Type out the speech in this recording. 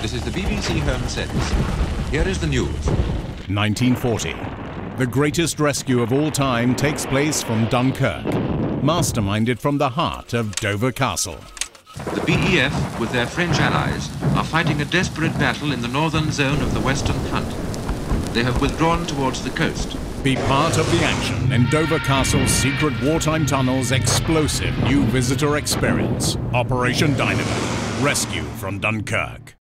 This is the BBC Home Service. Here is the news. 1940. The greatest rescue of all time takes place from Dunkirk, masterminded from the heart of Dover Castle. The BEF, with their French allies, are fighting a desperate battle in the northern zone of the Western Front. They have withdrawn towards the coast. Be part of the action in Dover Castle's secret wartime tunnels explosive new visitor experience. Operation Dynamo. Rescue from Dunkirk.